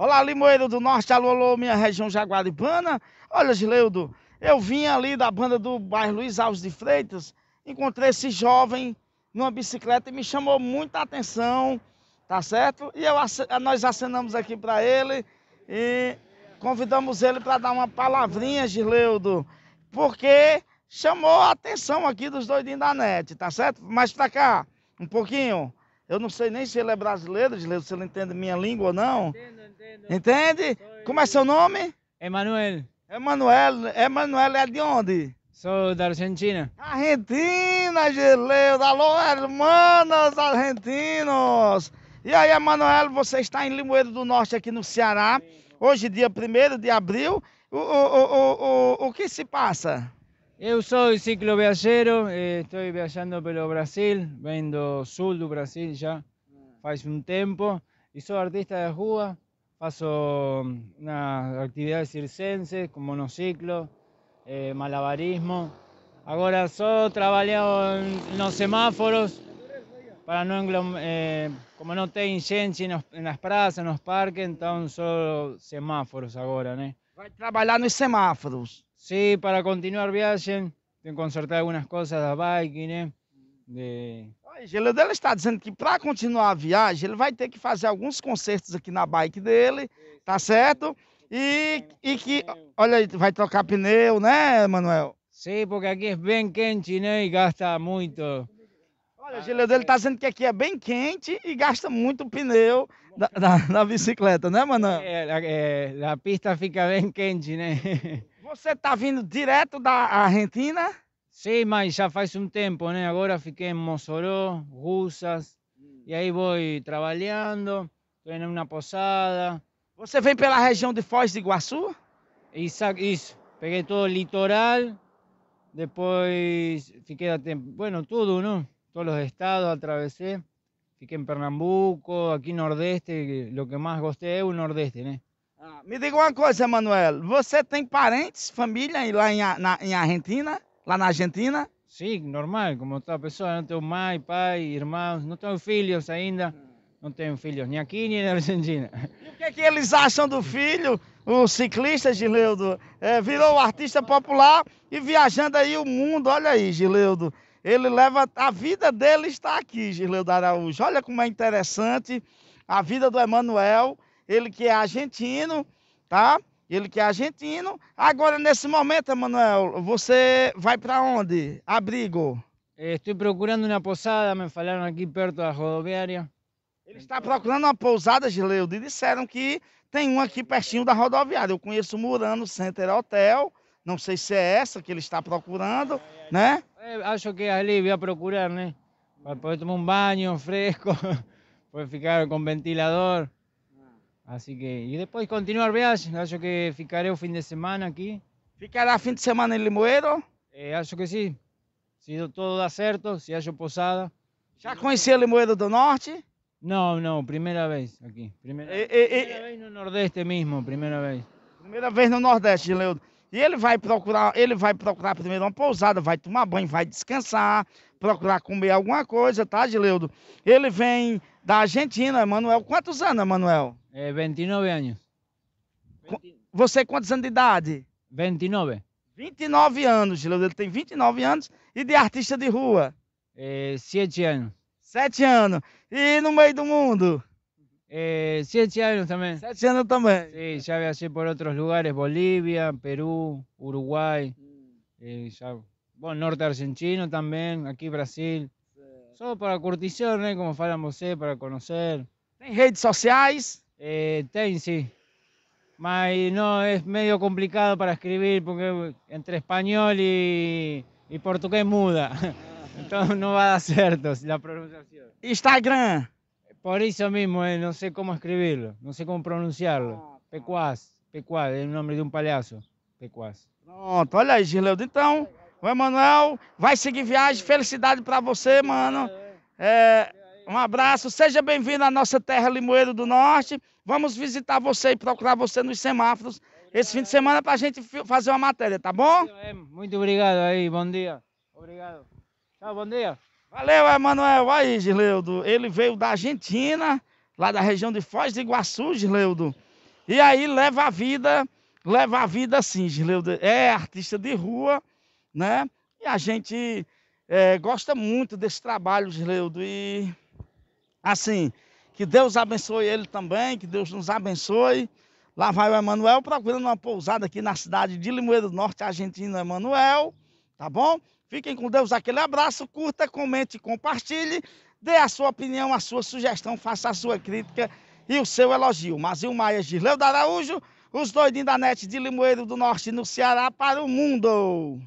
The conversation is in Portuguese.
Olá, Limoeiro do Norte, alô, alô, minha região Jaguaribana. Olha, Gileudo, eu vim ali da banda do bairro Luiz Alves de Freitas, encontrei esse jovem numa bicicleta e me chamou muita atenção, tá certo? E eu, nós acenamos aqui para ele e convidamos ele para dar uma palavrinha, Gileudo, porque chamou a atenção aqui dos doidinhos da net, tá certo? Mais para cá, um pouquinho. Eu não sei nem se ele é brasileiro, Gileudo, se ele entende minha língua ou não. Entendo. Entende? Como é seu nome? Emanuel. Emanuel. Emanuel é de onde? Sou da Argentina. Argentina, Gileudo. Alô, hermanos argentinos. E aí, Emanuel, você está em Limoeiro do Norte, aqui no Ceará. Hoje, dia 1 de abril. O, o, o, o, o que se passa? Eu sou cicloviajero, eh, estou viajando pelo Brasil, venho do sul do Brasil já faz um tempo. E sou artista de rua, faço umas atividades circenses, como monociclo, eh, malabarismo. Agora só trabalho nos semáforos para não eh, como não tem gente nos, nas praças, nos parques, então só semáforos agora, né? Vai trabalhar nos semáforos? Sim, para continuar viagem, tenho que consertar algumas coisas da bike, né? De... Ele dele está dizendo que para continuar a viagem, ele vai ter que fazer alguns consertos aqui na bike dele, tá certo? E, e que, olha aí, vai trocar pneu, né, Manuel? Sim, porque aqui é bem quente, né? E gasta muito. Olha, o Gileu dele está dizendo que aqui é bem quente e gasta muito pneu da, da, da bicicleta, né, Manuel? É, é, a pista fica bem quente, né? Você está vindo direto da Argentina? Sim, mas já faz um tempo, né? Agora fiquei em Mossoró, Russas, e aí vou trabalhando, estou em uma posada. Você vem pela região de Foz do Iguaçu? Isso, isso. Peguei todo o litoral, depois fiquei até, bueno, tudo, não? Todos os estados atravessei. Fiquei em Pernambuco, aqui Nordeste, o que mais gostei é o Nordeste, né? Ah, me diga uma coisa, Manuel. Você tem parentes, família lá em, na, em Argentina? Lá na Argentina? Sim, normal, como toda pessoa. Não tenho mãe, pai, irmãos, não tenho filhos ainda. Não tenho filhos nem aqui nem na Argentina. E o que, é que eles acham do filho? O ciclista Gileudo é, virou artista popular e viajando aí o mundo. Olha aí, Gileudo. Ele leva. A vida dele está aqui, Gileudo Araújo. Olha como é interessante a vida do Emanuel. Ele que é argentino, tá? Ele que é argentino. Agora, nesse momento, Emanuel, você vai para onde? Abrigo? Estou procurando uma posada, me falaram aqui perto da rodoviária. Ele está procurando uma pousada, Gileudo, e disseram que tem uma aqui pertinho da rodoviária. Eu conheço o Murano Center Hotel, não sei se é essa que ele está procurando, né? É, acho que é ali vou procurar, né? Para poder tomar um banho fresco, poder ficar com ventilador. Assim que, e depois continuar a viagem, acho que ficarei o fim de semana aqui. Ficará fim de semana em Limoeiro? É, acho que sim. Se tudo dá certo, se acho posada. Já conhecia Limoeiro do Norte? Não, não, primeira vez aqui. Primeira, e, e, primeira vez no Nordeste mesmo, primeira vez. Primeira vez no Nordeste, Gileudo. E ele vai procurar, ele vai procurar primeiro uma pousada, vai tomar banho, vai descansar, procurar comer alguma coisa, tá, Gileudo? Ele vem da Argentina, Manuel. Quantos anos, Manuel? É, 29 anos. Você quantos anos de idade? 29. 29 anos, Gileudo. Ele tem 29 anos. E de artista de rua? É, 7 anos. Sete anos. E no meio do mundo? Eh, siete anos também. Sete anos também. Sí, ya viajé por outros lugares, Bolívia, Peru, Uruguai, eh, ya, bueno, norte argentino também, aqui Brasil. Só para curtição, né, como falam você, para conhecer. Tem redes sociais? Eh, tem, sim. Mas não, é meio complicado para escrever, porque entre espanhol e, e português muda. Então não va a dar certo la pronunciación. Instagram. Por eso mismo, eh, no sé cómo escribirlo, no sé cómo pronunciarlo. Ah, Pecuás, Pecuás, é o nome de um palhaço. Pecuás. Pronto, olha aí, Gileudo. Então, o Emanuel vai seguir viagem. Felicidade para você, mano. É, um abraço. Seja bem-vindo à nossa terra Limoeiro do Norte. Vamos visitar você e procurar você nos semáforos esse fim de semana para a gente fazer uma matéria, tá bom? Muito obrigado aí, bom dia. Obrigado. Tchau, bom dia. Valeu, Emanuel. Aí, Gileudo. Ele veio da Argentina, lá da região de Foz do Iguaçu, Gileudo. E aí leva a vida, leva a vida assim, Gileudo. É artista de rua, né? E a gente é, gosta muito desse trabalho, Gileudo. E assim, que Deus abençoe ele também, que Deus nos abençoe. Lá vai o Emanuel procurando uma pousada aqui na cidade de Limoeiro do Norte, Argentina, Emanuel. Tá bom? Fiquem com Deus, aquele abraço, curta, comente, compartilhe, dê a sua opinião, a sua sugestão, faça a sua crítica e o seu elogio. Mazil Maia, Gisleu da Araújo, os doidinhos da NET de Limoeiro do Norte, no Ceará, para o mundo.